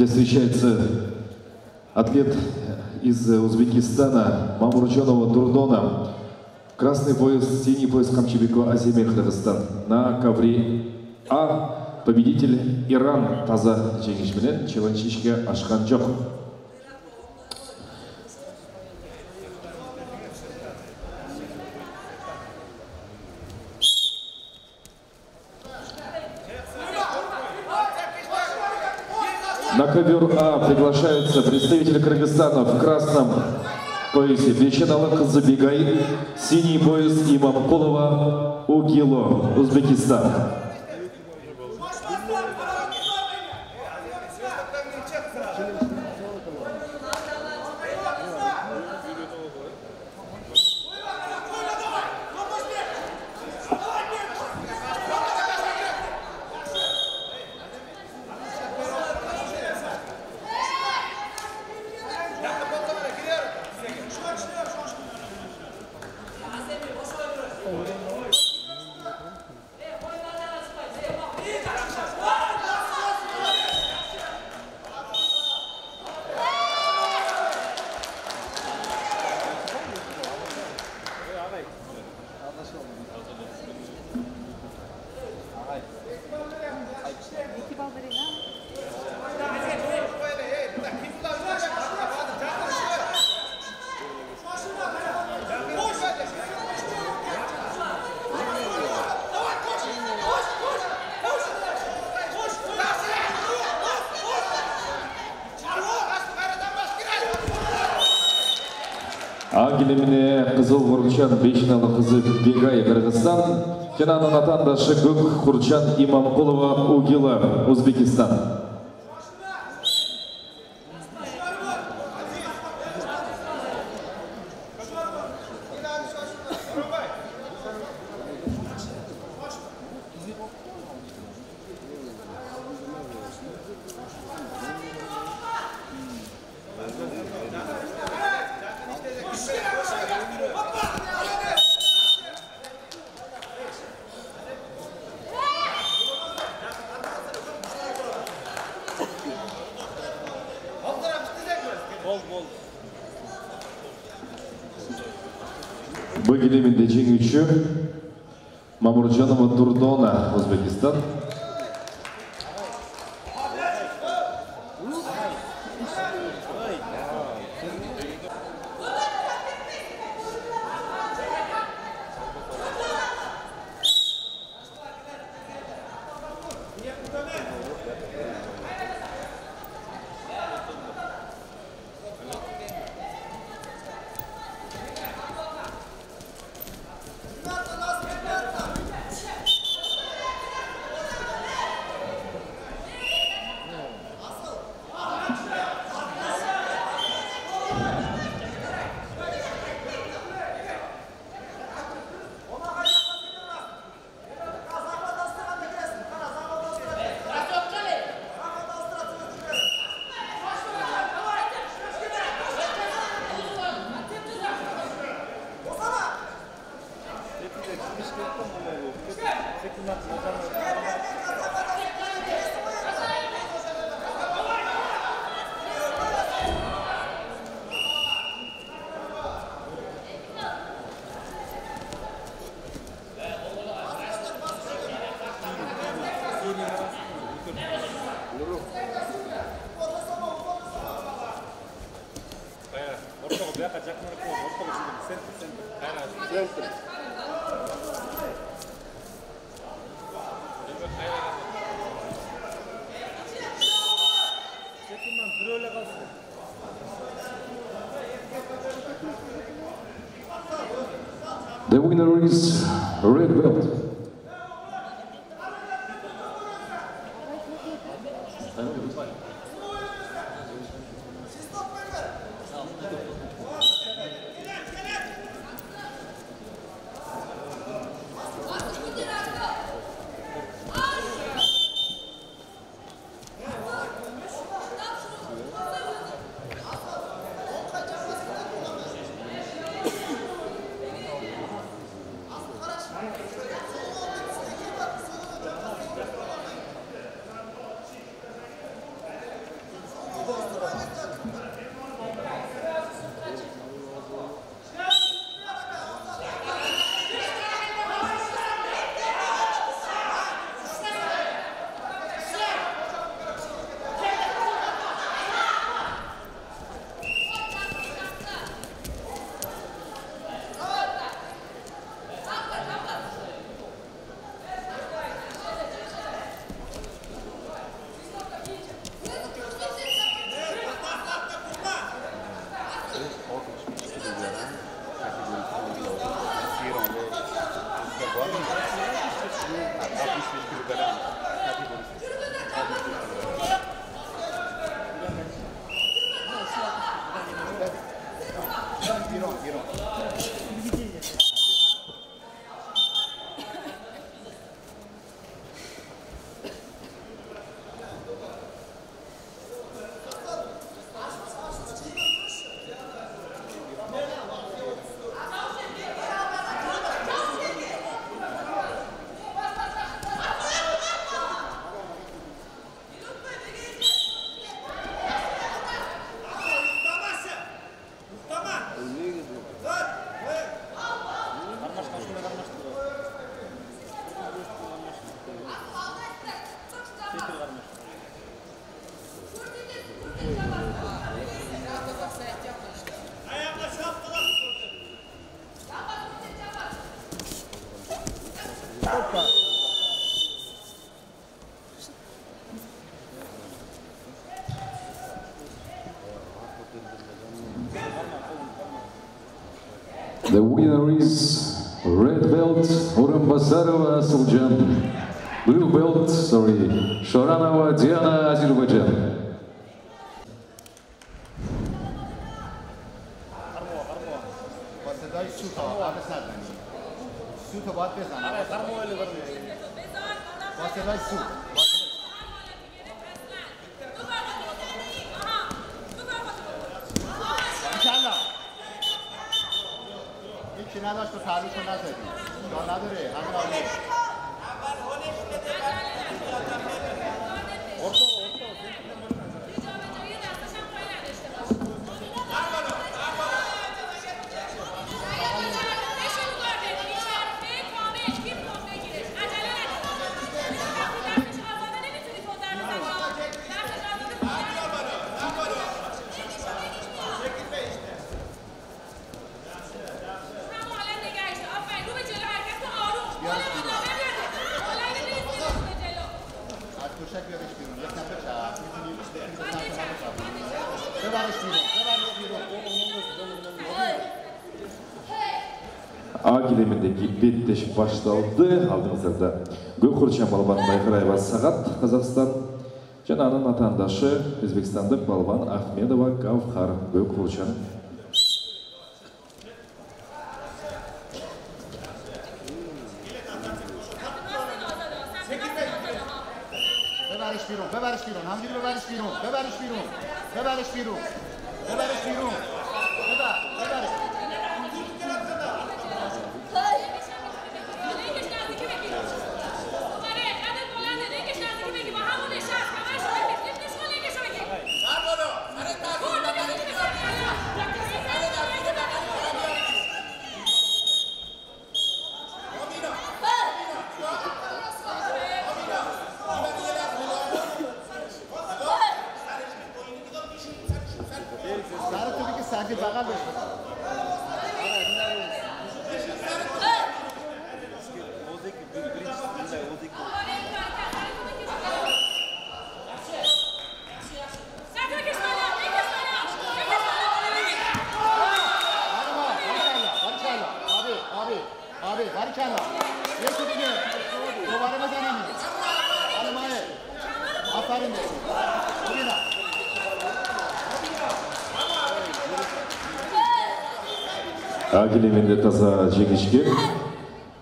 где встречается атлет из Узбекистана Мамурчонова Дурдона. Красный пояс, синий пояс Камчебекова Азимир Кыргызстан. На ковре А победитель Иран таза жеңіш менен чеванчишке ашқан На ковер А приглашаются представители Кыргызстана в красном поясе. Веченалык Забегай, синий пояс Имамкулова Угило, Узбекистан. Атаандашы Көк Курчан Имамкулова Угила Узбекистан. The winner is red belt Uranbasarova Asılcan. Blue belt, sorry, Shoranova Diana, Azerbaijan. беттеш башталды алдыңыздарда көкқұрчан балуан байқыраева сағат қазақстан. Және аның атандашы өзбекстандық балуан ахмедова гавхар көкқұрчан А килемінде таза жеңішке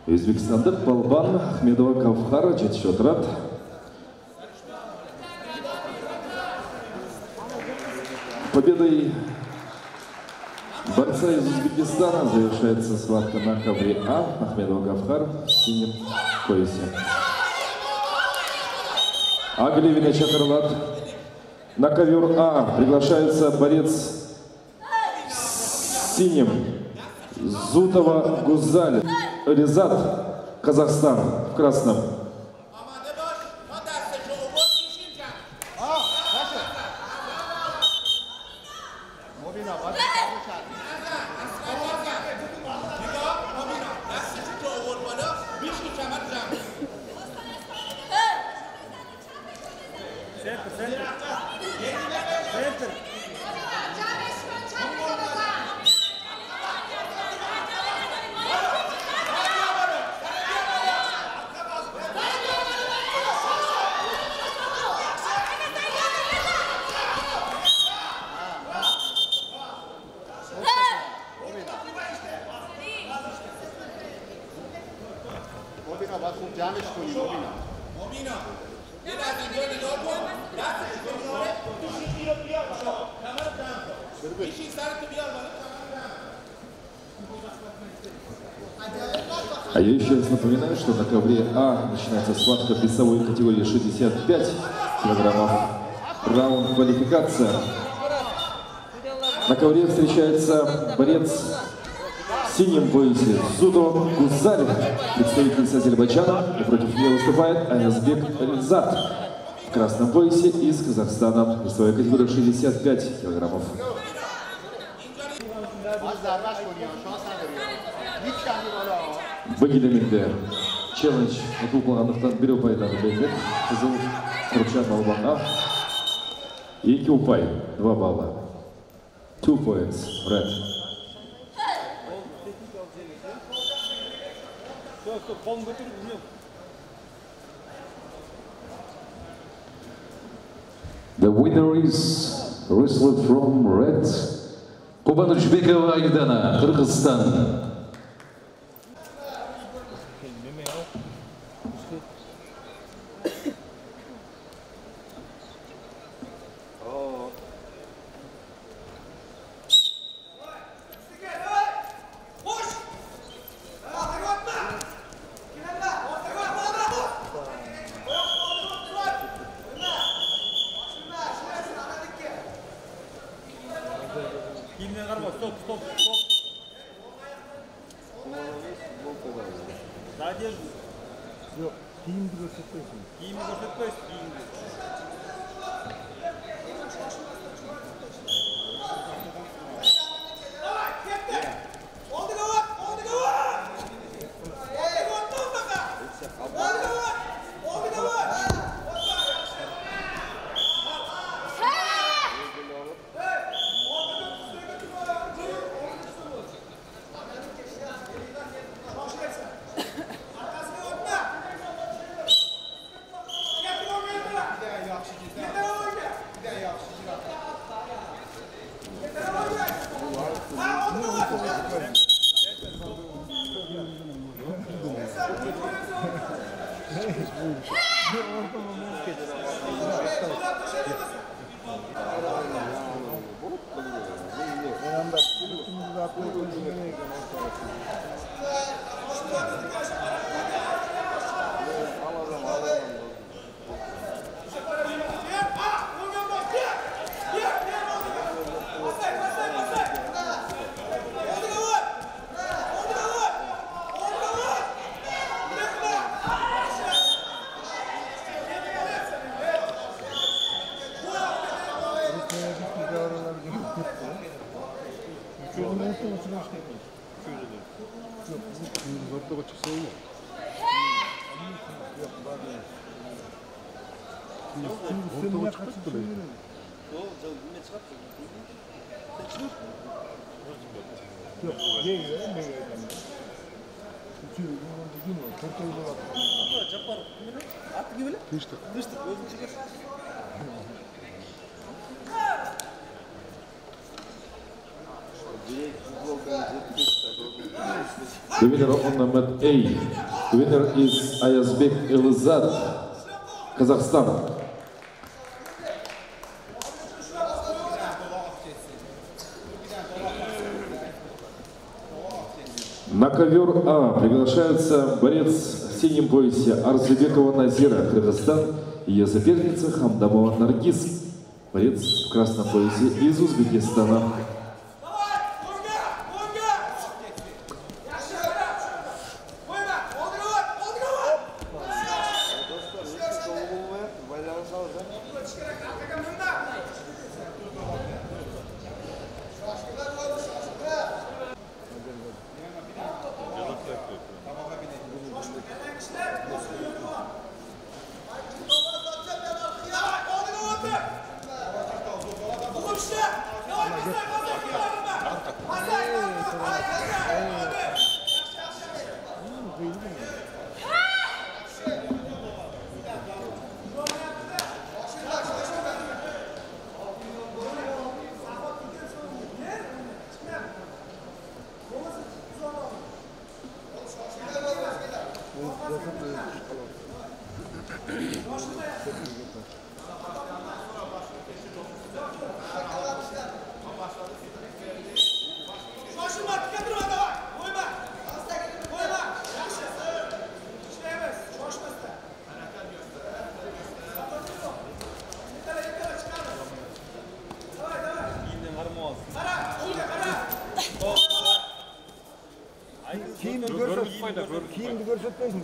өзбекстандық балбан ахмедова гавхар жетішіп отырады Победой борца из Узбекистана завершается схватка на ковре А. Ахмедова Гавхар в синем поясе. Аглевина Чакарлат. На ковер А приглашается борец в синем Зутова Гузаль Резат, Казахстан в красном. 65 килограммов. Раунд квалификация. На ковре встречается борец в синем поясе Зудов Гузарев, представитель Азербайджана. И против нее выступает Аязбек Ринзат в красном поясе из Казахстана. Весовая категории 65 килограммов. Богиня челлендж ұтылып қалғандықтан біреу ұпайдан бөлінеді қызыл құрчан албанға екі ұпай два балла two points red The winner is wrestler from Red. Кубанычбекова Айдана, Кыргызстан. winner on the mat A. Winner is Ayazbek Elizad, Kazakhstan. На ковер А приглашается борец в синем поясе Арзубекова Назира, Кыргызстан, ее соперница Хамдамова Наргиз, борец в красном поясе из Узбекистана. өзбек пейсін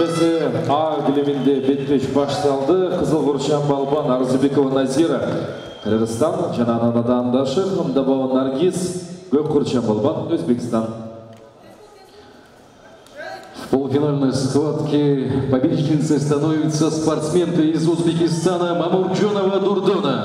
бізде а кілемінде бетпеш башталды қызыл құршан балбан арзыбекова назира. Қырғызстан жана анан адамдашы хамдабова наргиз көк құршан балбан өзбекстан. В полуфинальной схватке победительницей становится спортсменка из Узбекистана Мамурджонова Дурдона.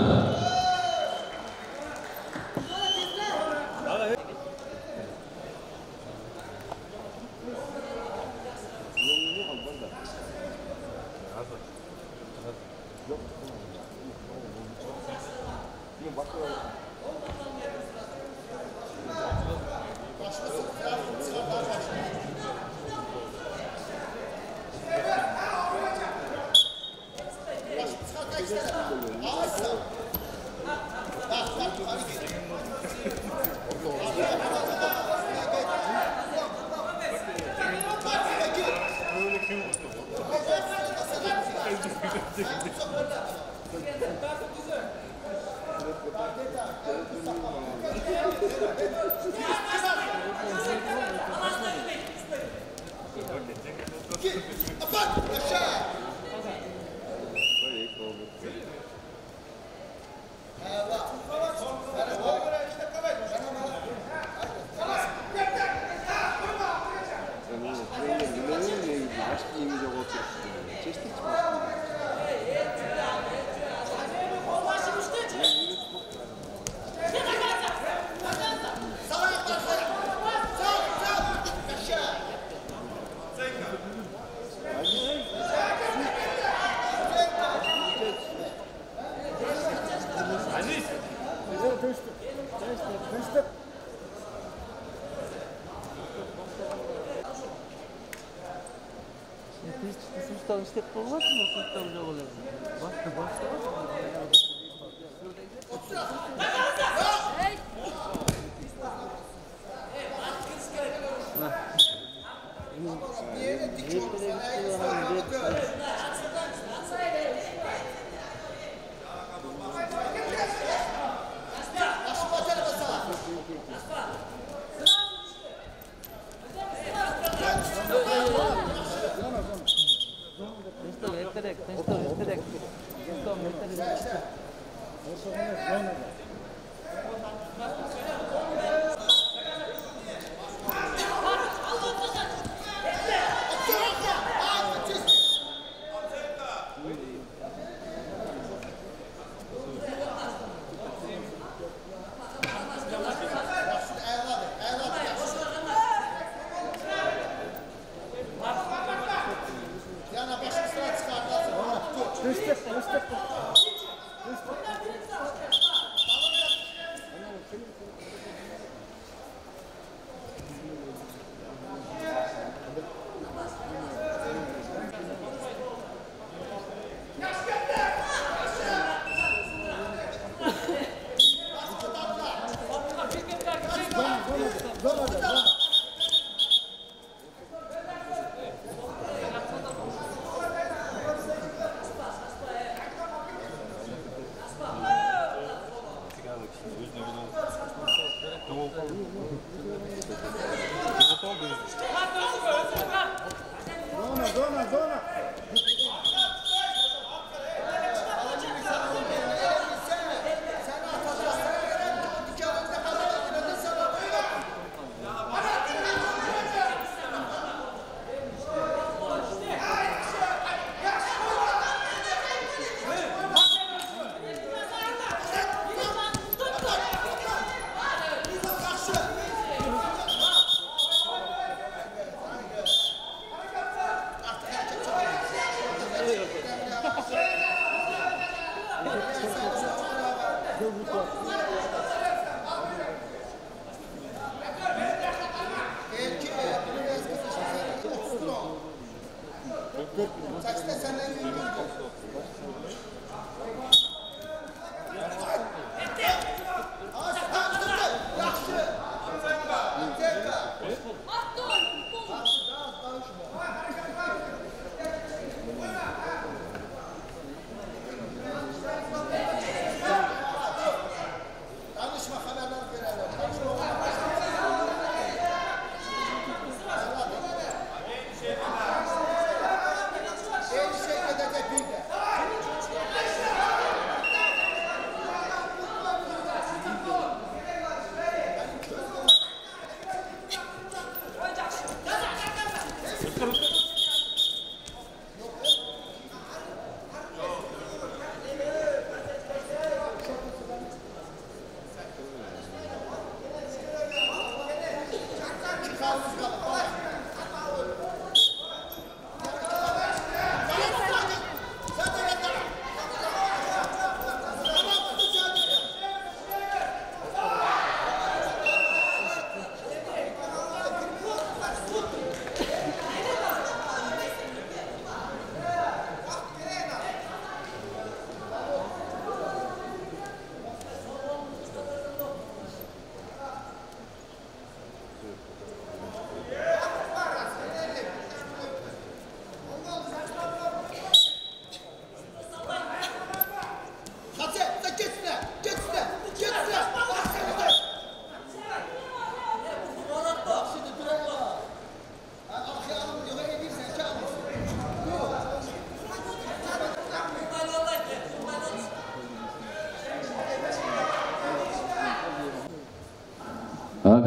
Сустав істеп болмасын, сустав жоқ олар. Басты басты.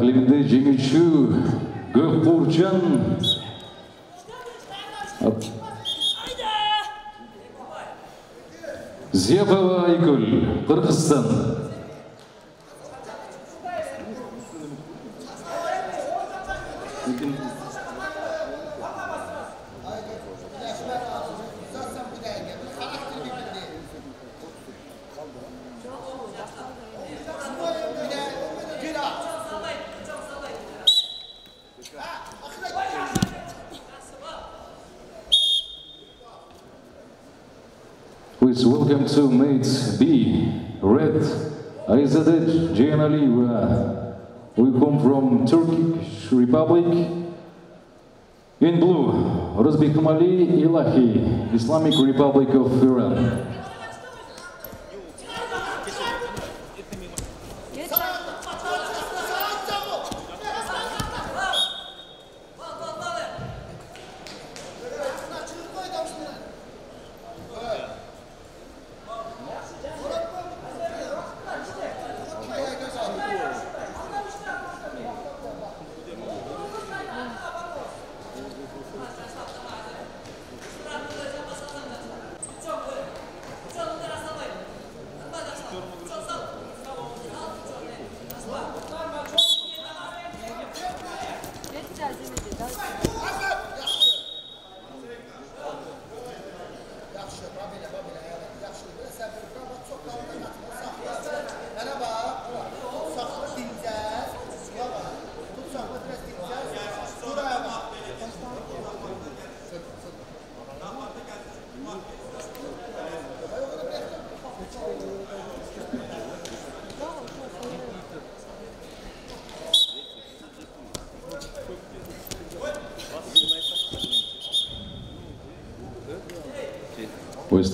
жеңүүчү көк куурчан зепова айгүл кыргызстан. Ilahi, Islamic Republic of Iran.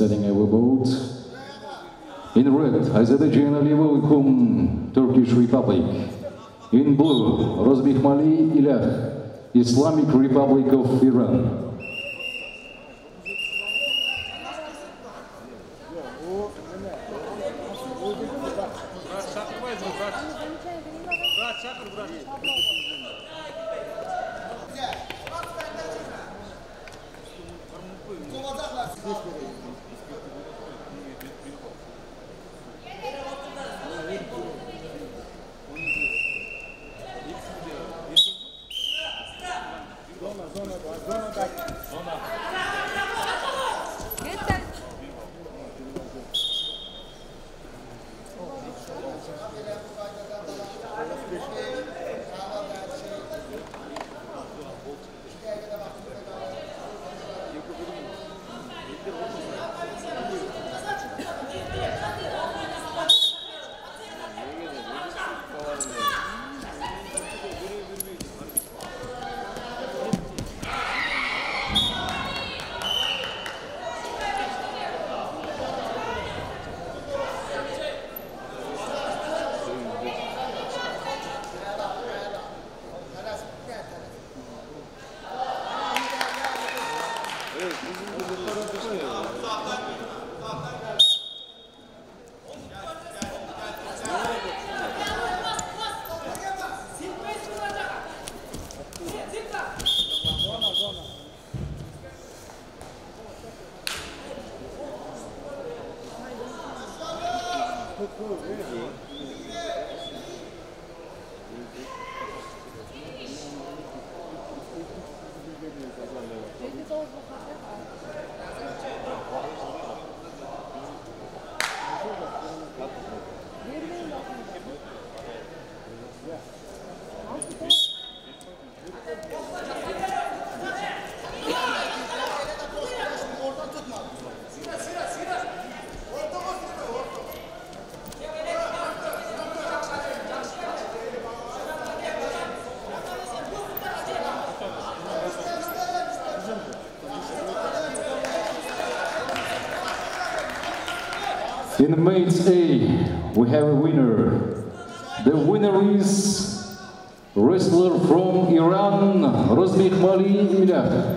understanding our vote. In red, Azerbaijan Aliyev Home Turkish Republic. In blue, Rozbih Mali Ilah, Islamic Republic of Iran. In mates A, we have a winner. The winner is wrestler from Iran, Rosmi Mali Ilah.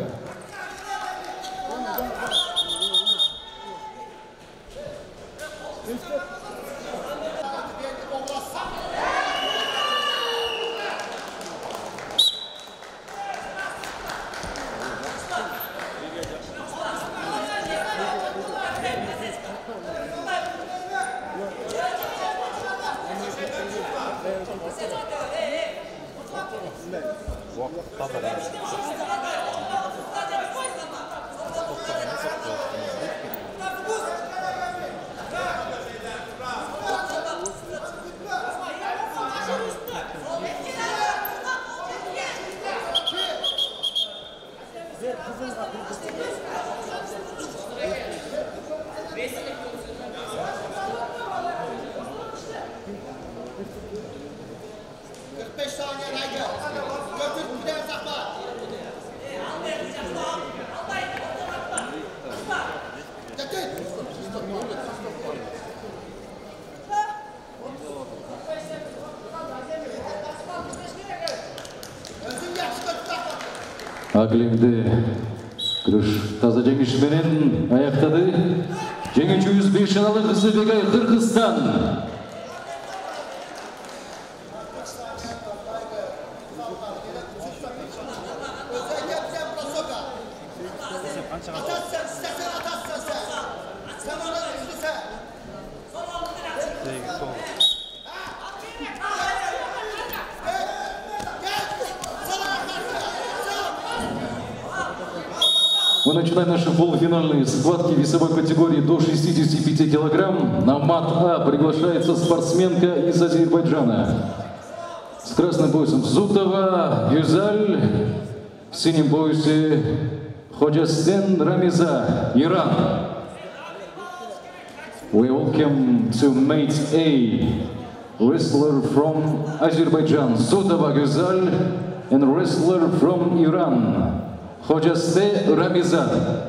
спортсменка из Азербайджана. С красным поясом Зутова Юзаль, в синем поясе Ходжасен Рамиза, Иран. We welcome to mate A, wrestler from Azerbaijan, Zutova Юзаль, and wrestler from Iran, Ходжасте Рамиза.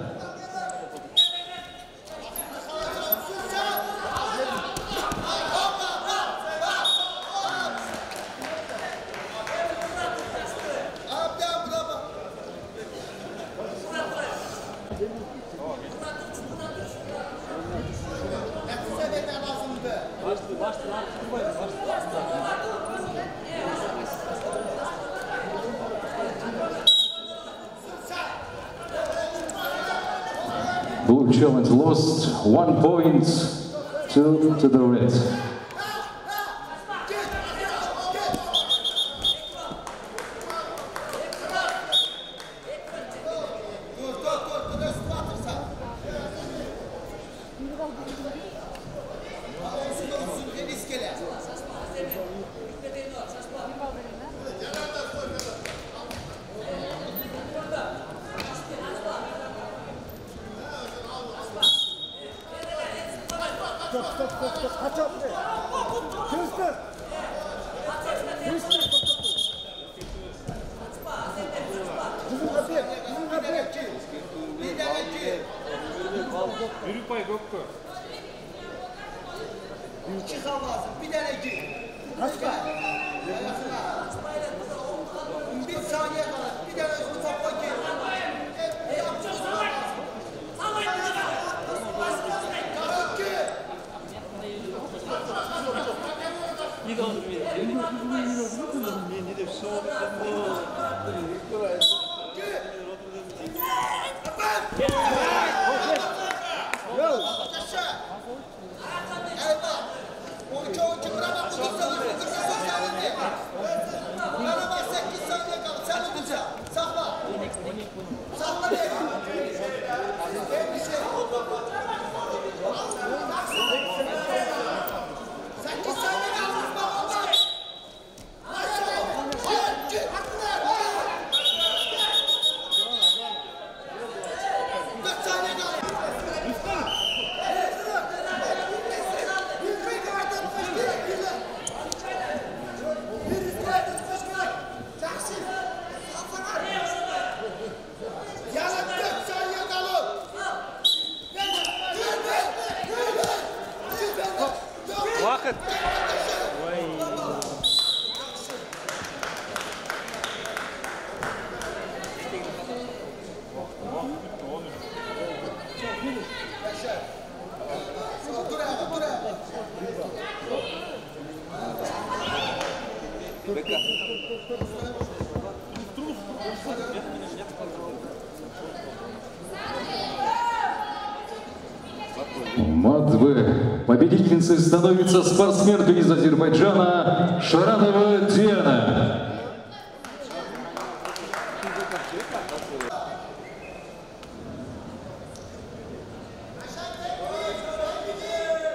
Победительницей становится спортсменка из Азербайджана Шаранова Диана.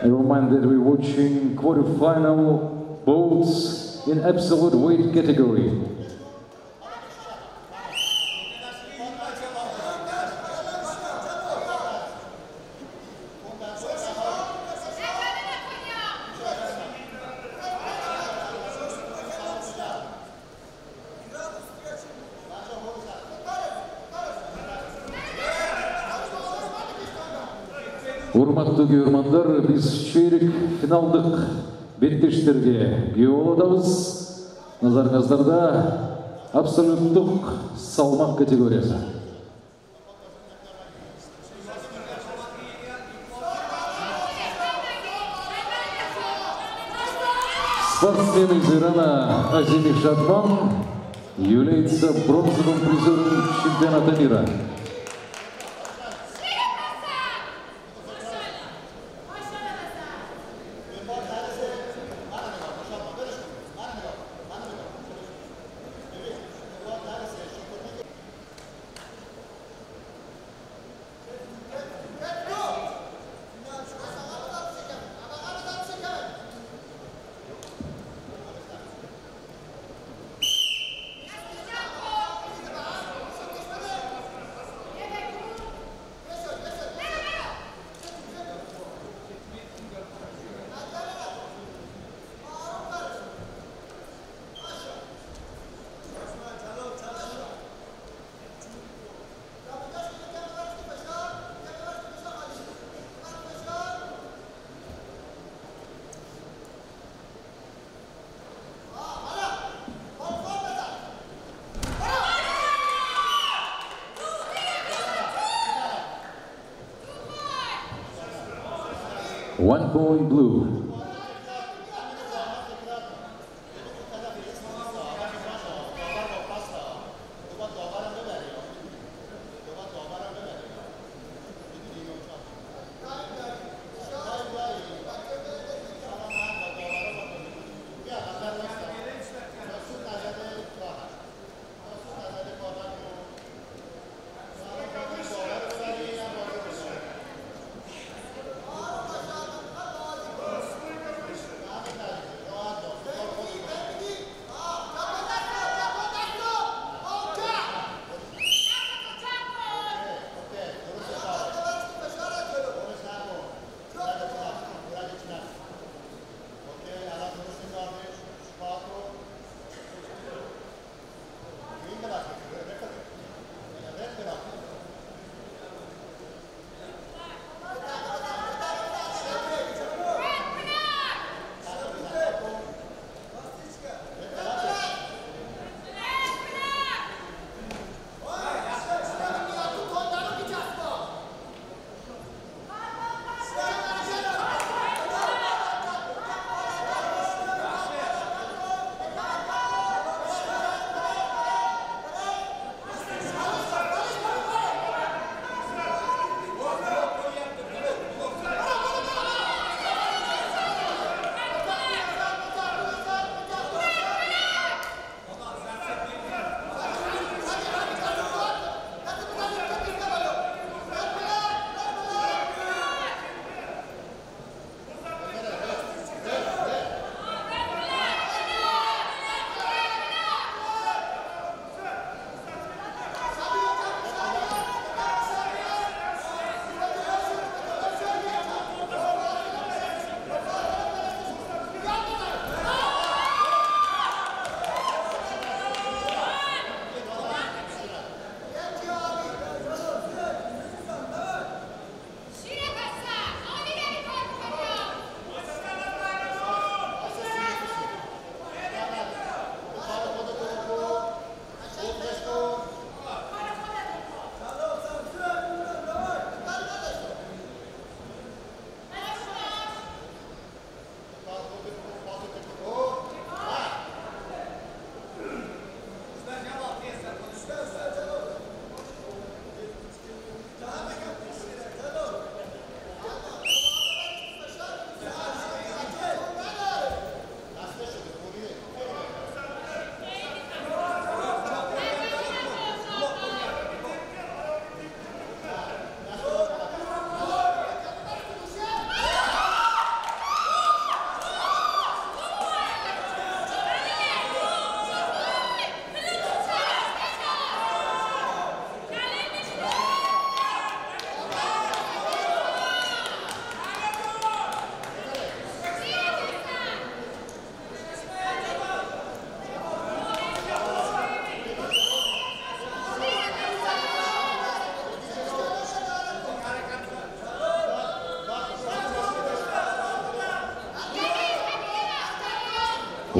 A reminder that we're watching quarterfinal bouts in absolute weight category. құрметті геомандар біз шерік финалдық беттештерге ие боламыз назарыңыздарда абсолюттық салмақ категориясы. Спортсмен из Ирана Азими Шатман является бронзовым призером чемпионата мира. boy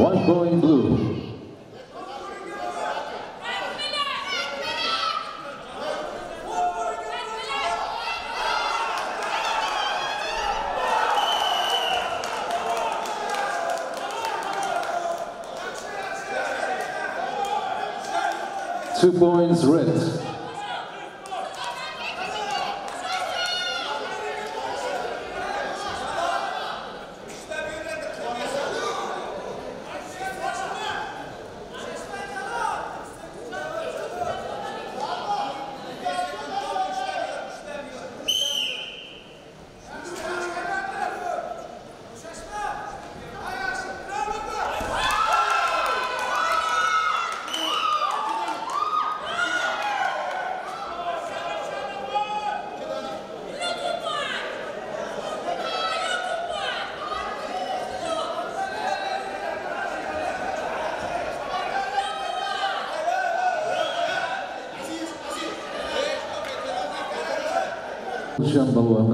One point blue. Two points red.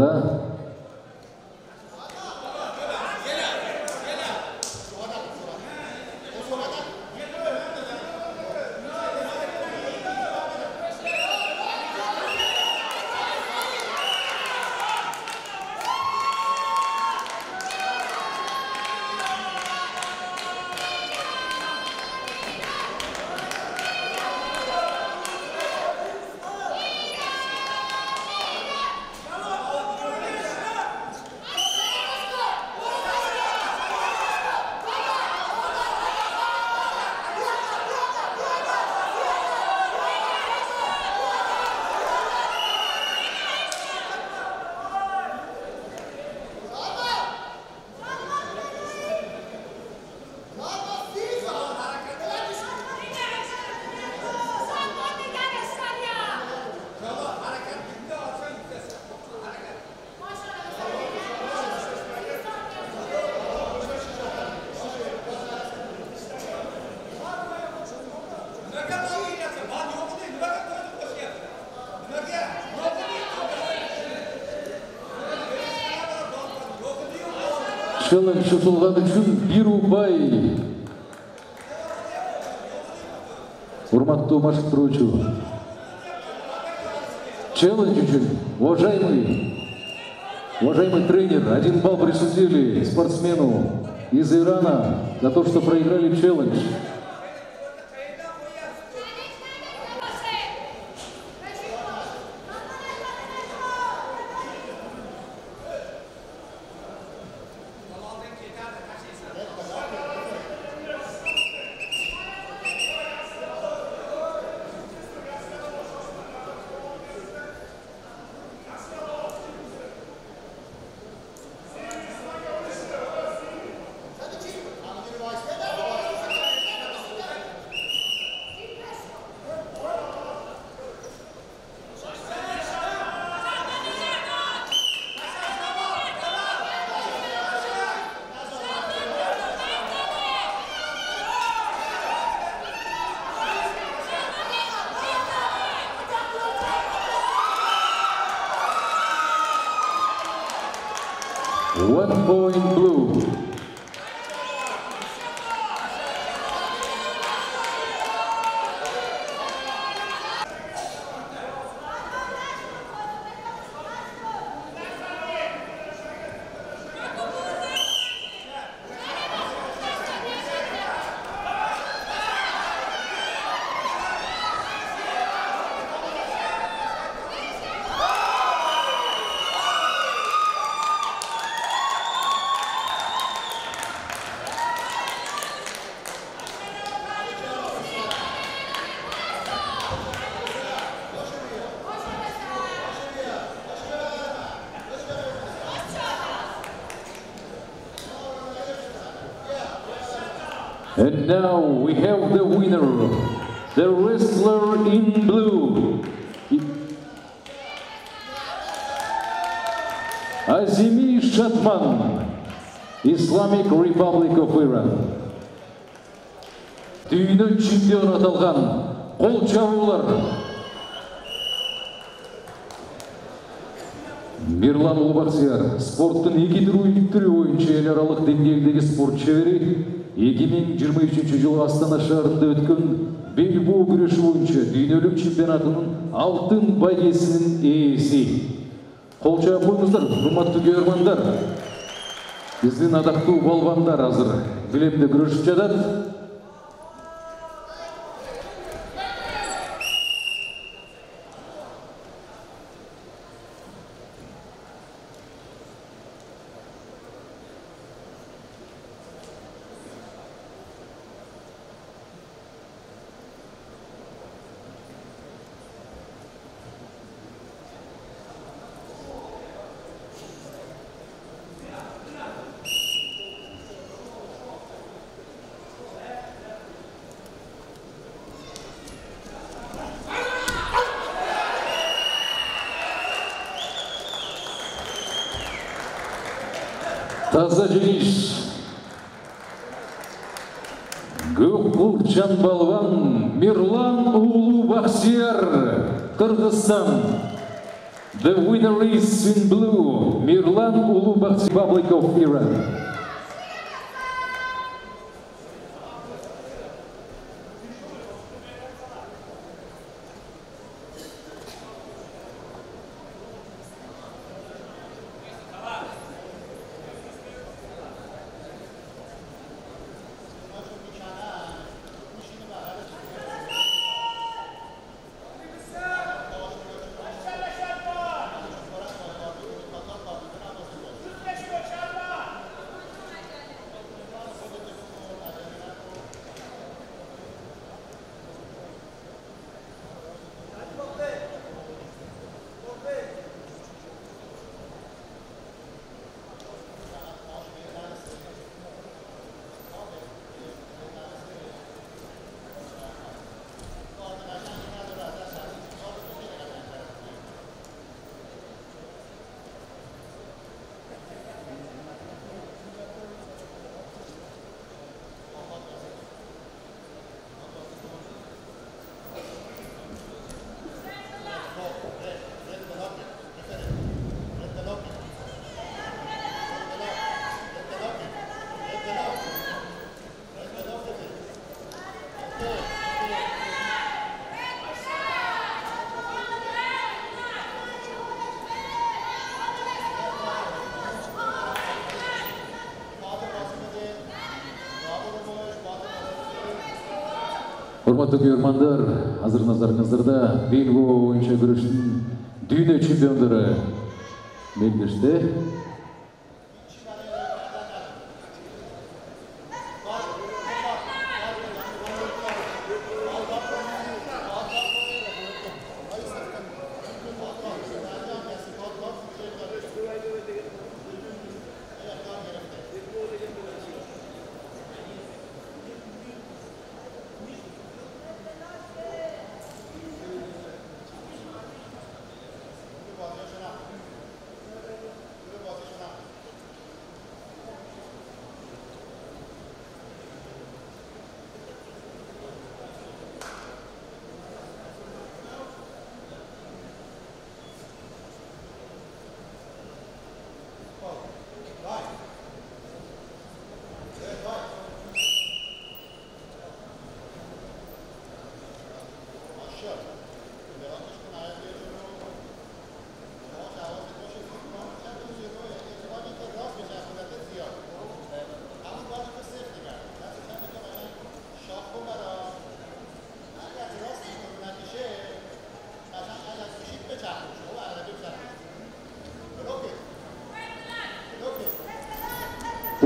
da балуанға челлендж ұтылғаны үшін бір ұпай. Урматтуу машықтыруучу. Челлендж үшін, уважаемый, уважаемый тренер, один балл присудили спортсмену из Ирана за то, что проиграли челлендж. going And now we have the winner, the wrestler in blue. Azimi Shatman, Islamic Republic of Iran. Түйіні чемпион аталған қол чабулар. Мирлан Улбақсияр, спорттың екі түрі бойынша ел аралық деңгейдегі спорт шебері, 2023 жылы Астана шаарында өткөн белбоо күрөшү боюнча дүйнөлүк чемпионатынын алтын байгесинин ээси. Кол чаап коюңуздар, урматтуу көрөрмандар. Биздин адактуу балбандар азыр билемде күрөшүп жатат. Таза жеңиш көкбурчан балбан мирлан уулу баксияр кыргызстан the winner is in blue мирлан уулу баксияр republic of iran құрметті көрермандар қазір назарыңыздарда бельгия бойынша күрестің дүйіне чемпиондары белдесті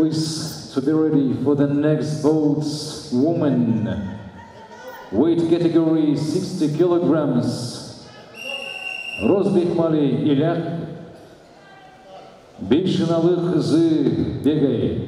Please to be ready for the next votes, woman. Weight category 60 kilograms. Розбекмали Илях. Бейшиналы қызы Бегай.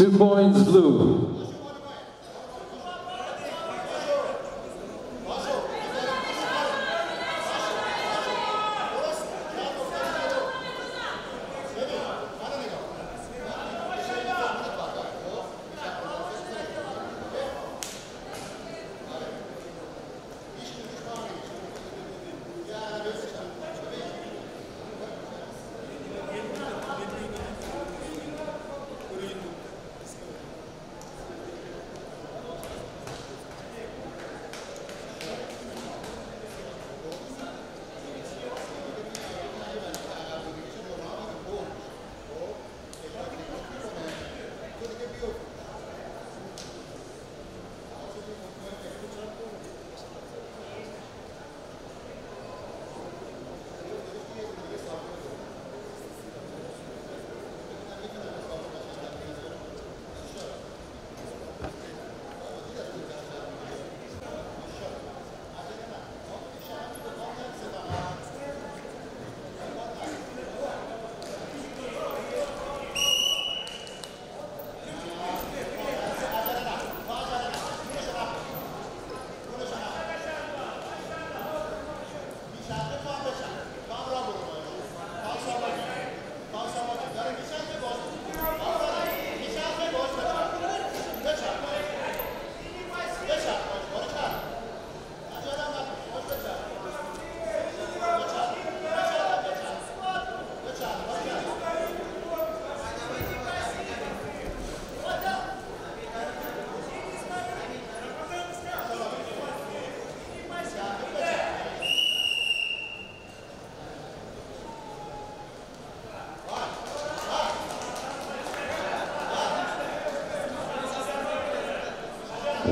Two points blue.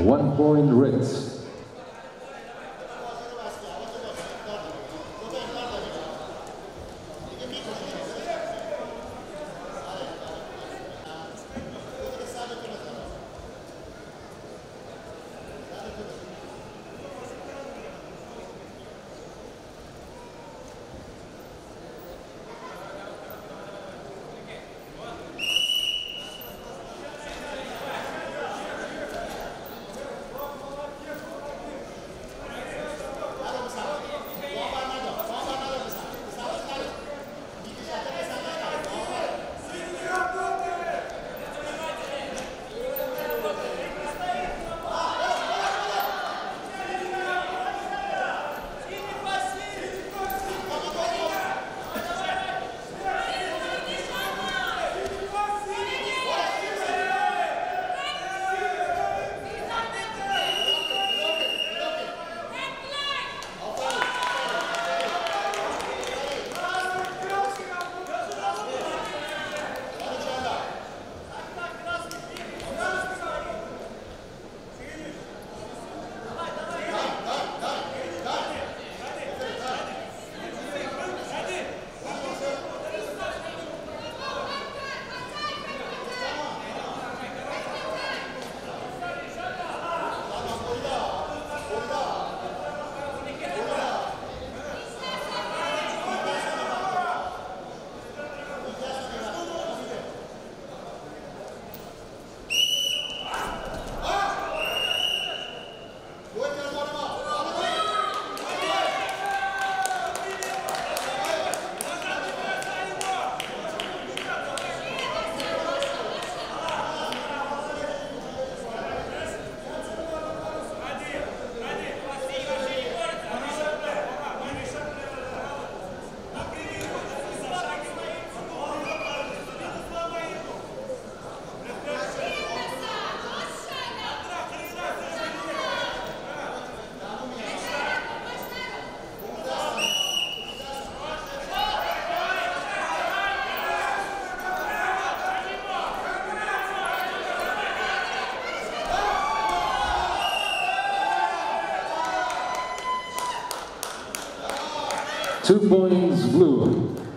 One point red. Two points blue.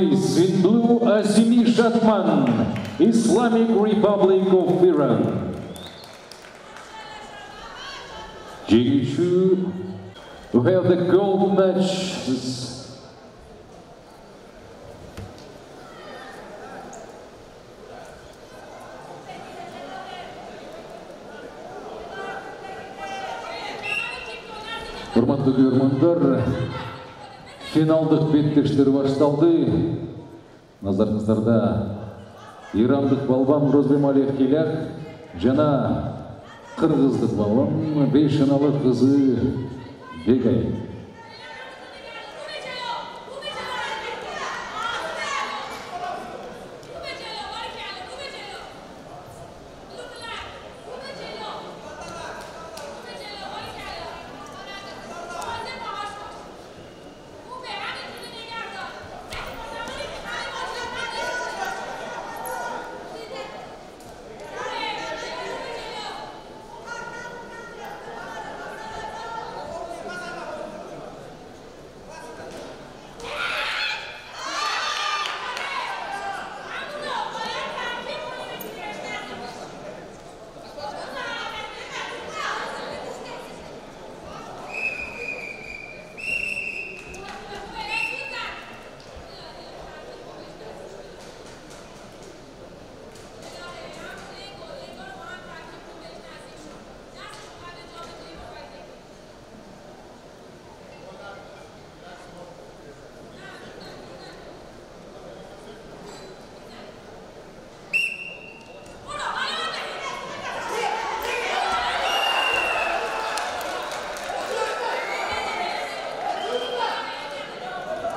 race in blue, Azimi Shatman, Islamic Republic of Iran. Jing Chu, who held the gold match Hurmatlı diyorum onlar. Финалдык беттештер башталды. Назарыңыздарда ирандык балбан Розбемалиев Келях жана кыргыздык балбан Бейшаналы кызы Бегай.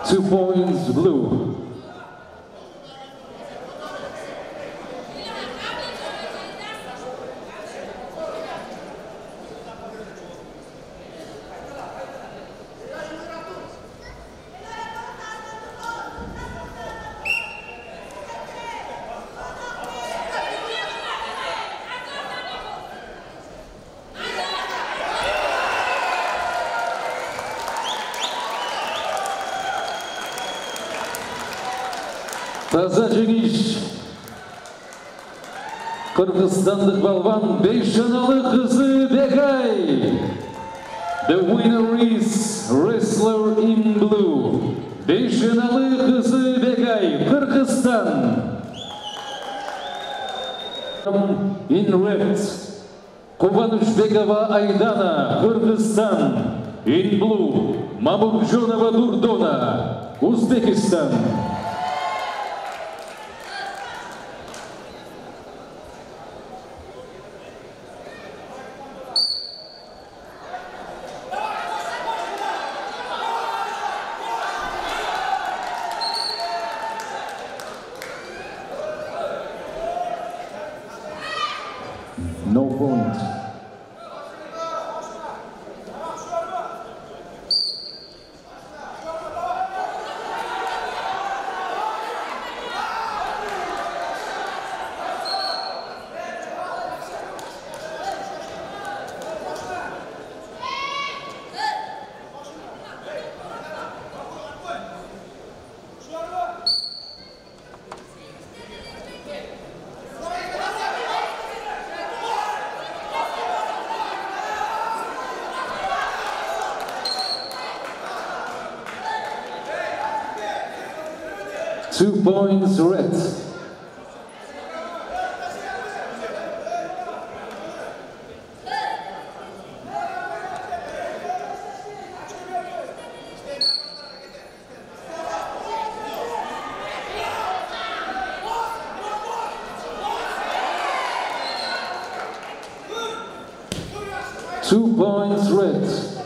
Two points blue. Taza Cengiz. Kırgızstanlık balvan 5 analı kızı Begay. The winner is Wrestler in Blue. 5 analı kızı Begay, Kırgızstan. In red, Kovanışbegova Aydana, Kırgızstan. In blue, Mamukjonova Durdona, Uzbekistan. Two points red. Two points red.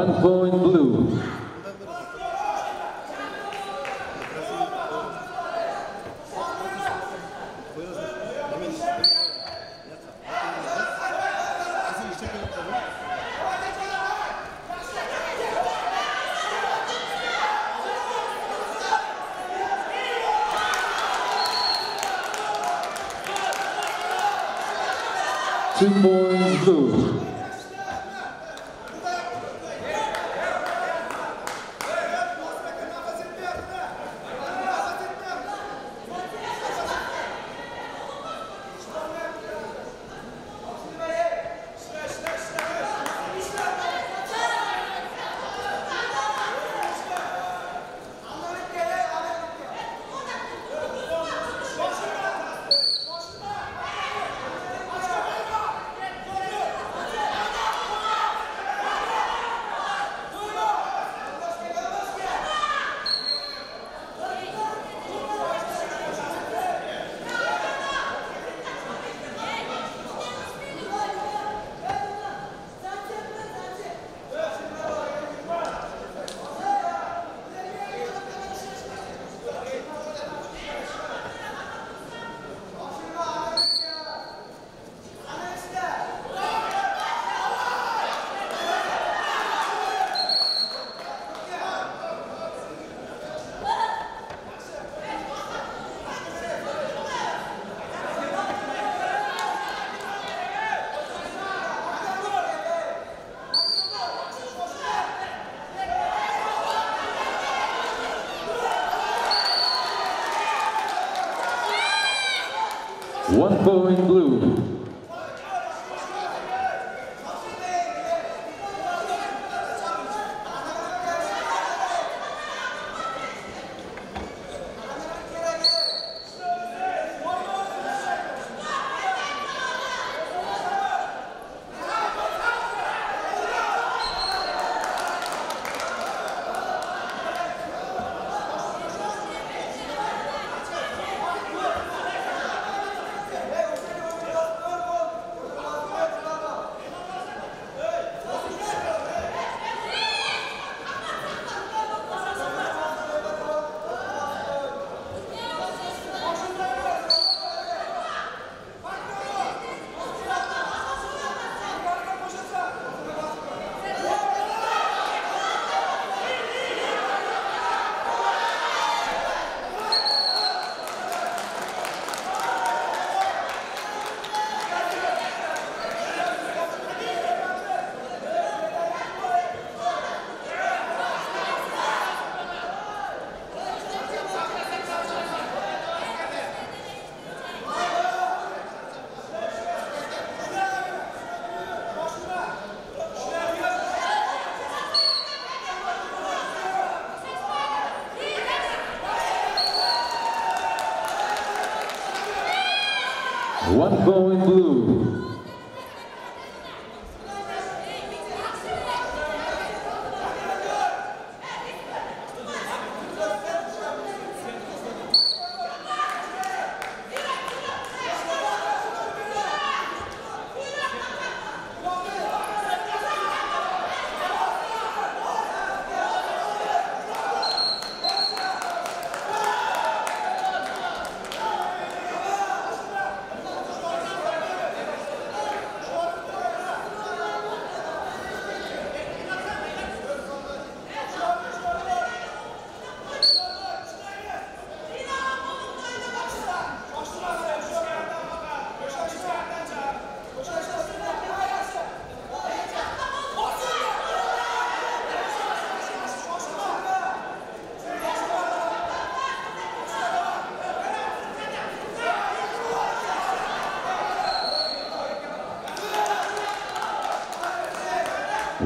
One point blue. boing.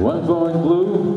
One point blue.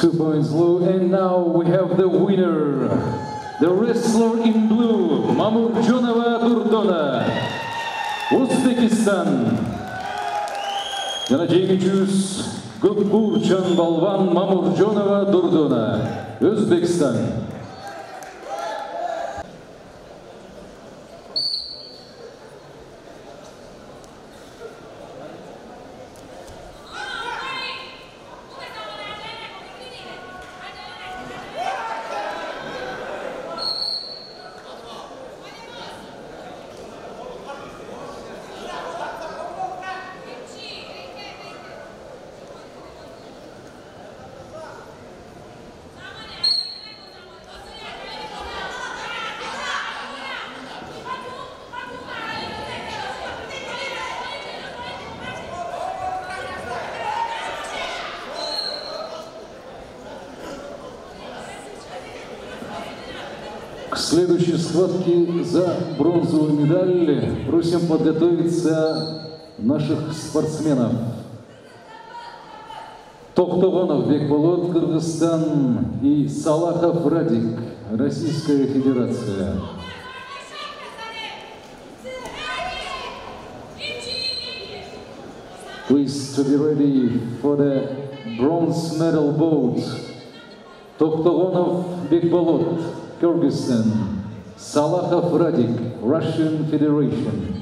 Two points blue, and now we have the winner. The wrestler in blue, Mamurjonova Durdona, Uzbekistan. Yana jenguvchimiz Gulburchan Balvan Mamurjonova Durdona, O'zbekiston. Схватке за бронзовую медаль просим подготовиться наших спортсменов. Токтогонов Бекболот, Кыргызстан и Салахов Радик, Российская Федерация. Please to be ready for the bronze medal bout. Toktogонов Бекболот, Kyrgyzstan. Salahov Radik, Russian Federation.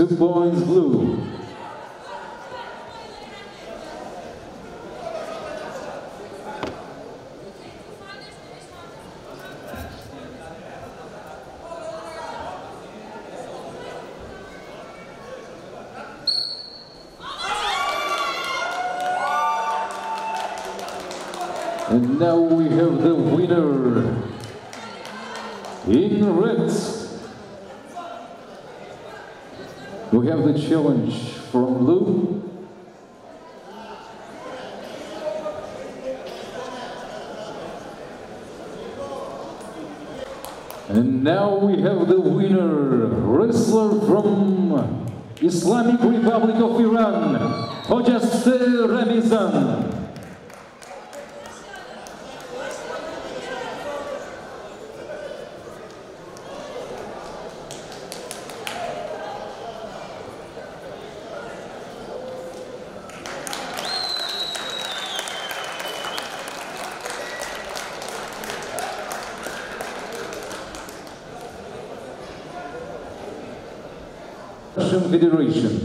Two points, Blue. Challenge from blue. And now we have the winner, wrestler from Islamic Republic of Iran, Hojaste Ramizan. Federation.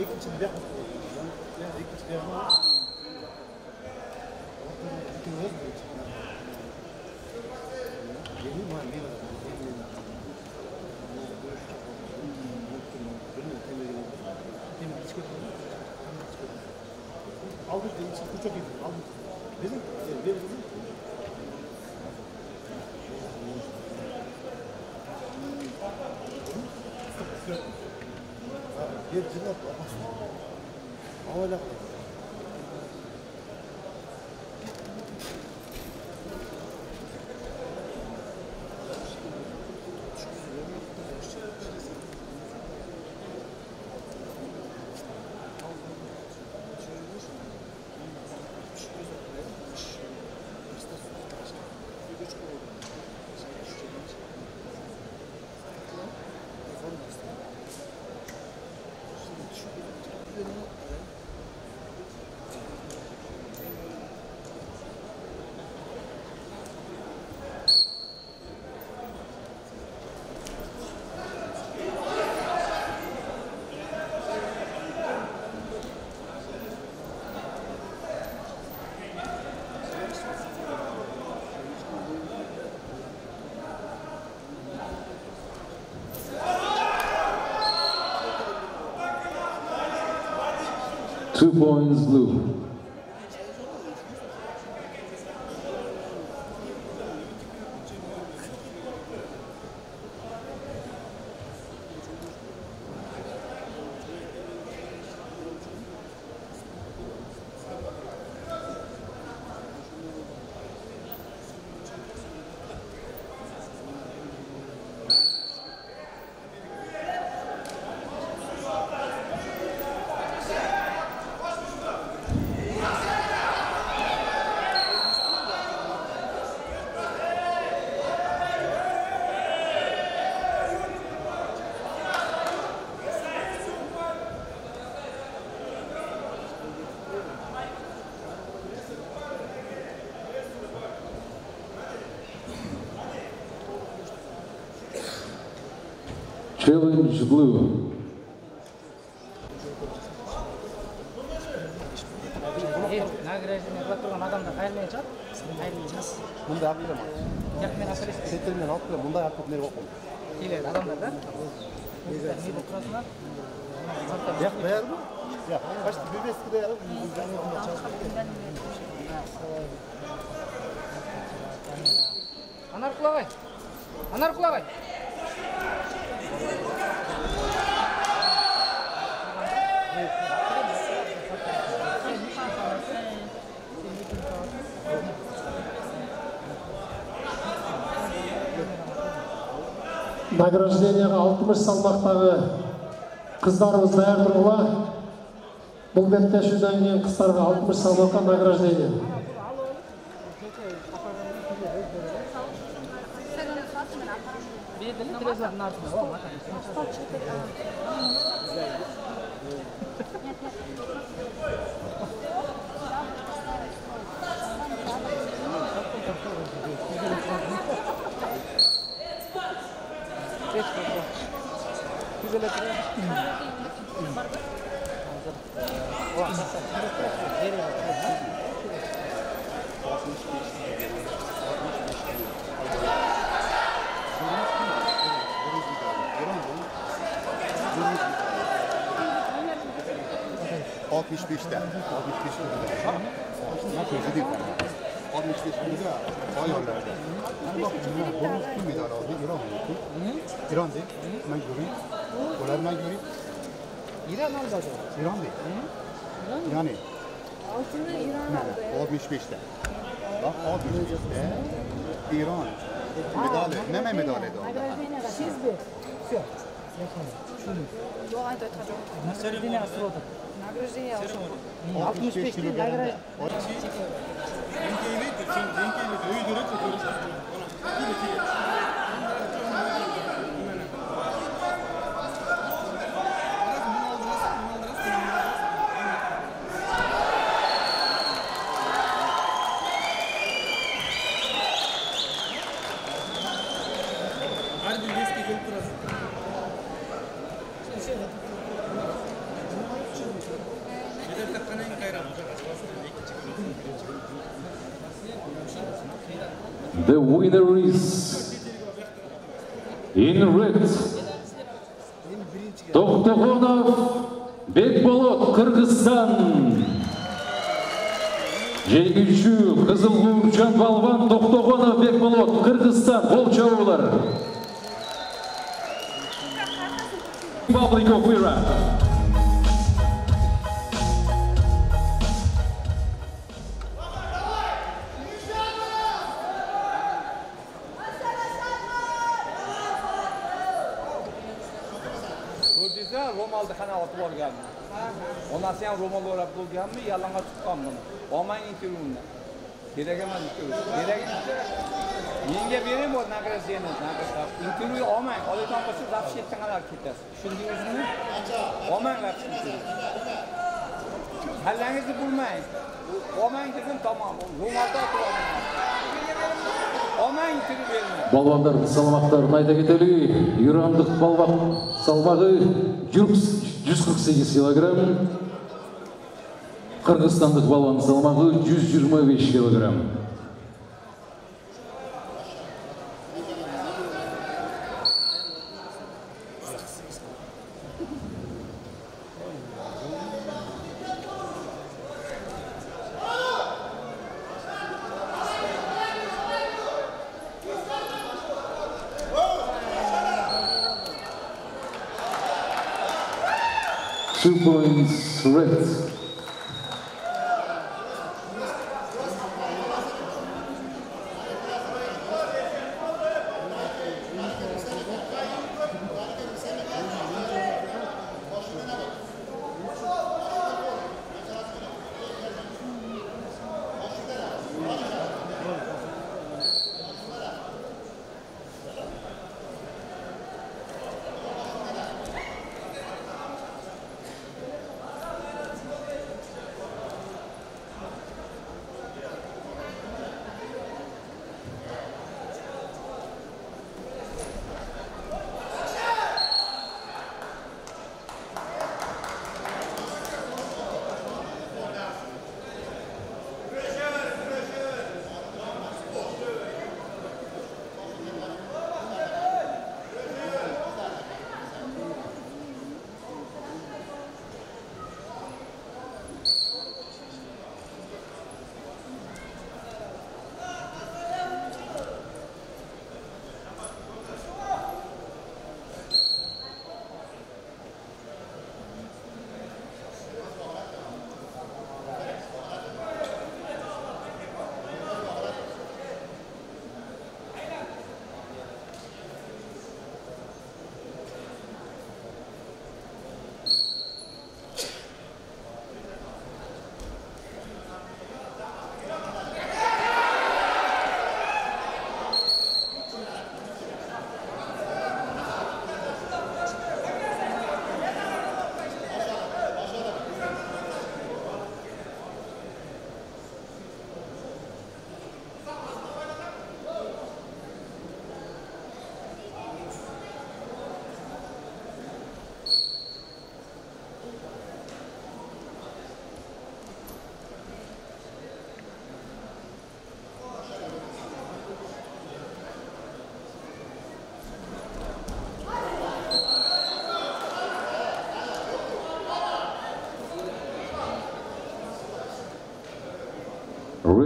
Ikke til hver. Ikke til hver. Det er ødelæggende. Det er nu, man mener, at Avrupa için bu çok iyi. Avrupa. Bizim, bizim, bizim. هو الأغلب Two points blue. Challenge награждениеға 60 салмақтағы қыздарымыз даяр тұрғыла бұл беттесуден кейін қыздарға 60 салмаққа награждение берді телевизордың Test गर्छ Altmış beşte. Altmış beşte. Altmış beşte. 65'imizde ayarlarda. Bak bunlar bonus kim bir arazi İran oldu. İran değil. Ben göreyim. Olar ben göreyim. İran aldı acaba? İran değil. Yani. Altını İran aldı. 65'te. Bak 65'te. İran. Medali. Ne medali de orada? Siz bir. Все. Я понял. Чудо. Yo, это тоже. На середине острова. Награждение острова. 65 награждение. Türkiye'yi değil de, Türkiye'yi de, Türkiye'yi de, Türkiye'yi de, Türkiye'yi de, in red. Тоқтоғонов Бекболот, Кыргызстан. Жегінші Қызылғуыржан Балван Тоқтоғонов Бекболот, Кыргызстан, бол жауылар. bo'lganmi yalang'och tuqqan buni olmang intervyuni kerak emas intervyu kerak emas menga bering bu nagраждение intervyu olmang oladigan bo'lsa запишетga qarab ketasiz tushundingizmi olmang intervyu kallangizni bo'lmang olmang dedim tamom ro'molda otib olaman olmang intervyu bermang Балуандардың салмақтарын айта кетелік. Ирандық балуан салмағы 148 килограмм. Қырғызстандық балуан салмағы 125 килограмм. Two points red.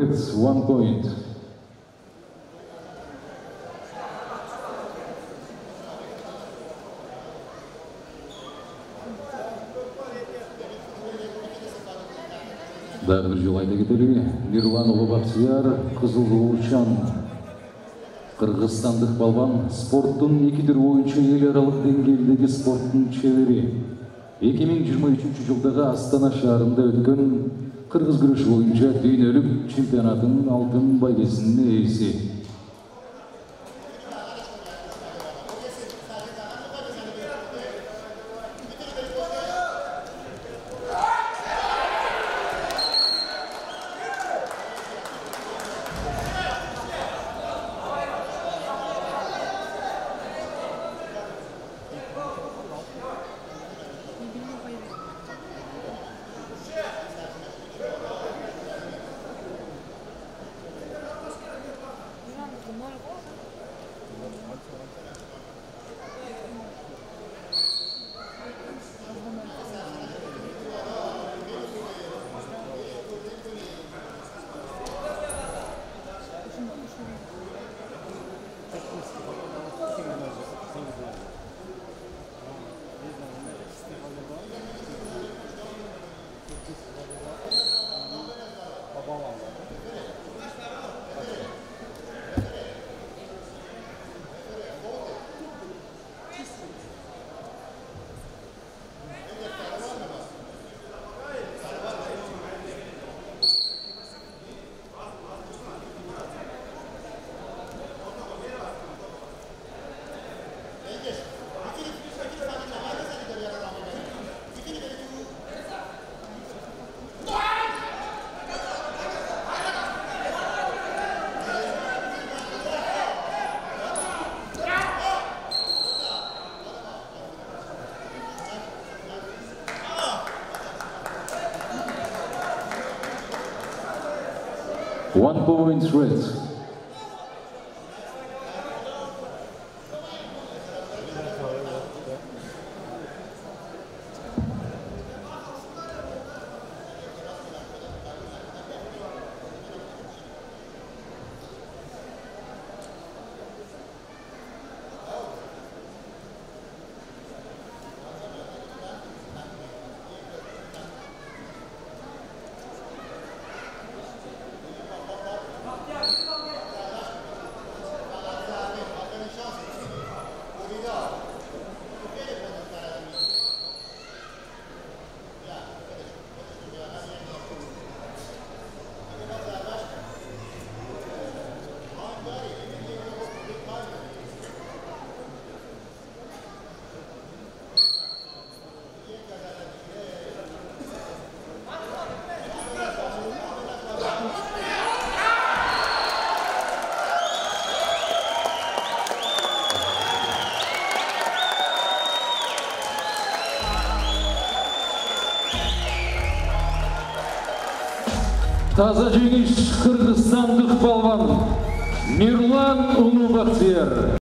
It's one point. Тағы бір жол айта кетелігі, Қызыл Уыршан, Қырғызстандық балбан спорттың екідір ойыншы ел аралық деңгейдегі спорттың шебері. 2023 жылдағы Астана шарында өткен Kırgız Güreş Boyunca Düğün Ölüm altın baygısının üyesi. points red. таза жеңіс қырғызстандық балуан мирлан улуубактияр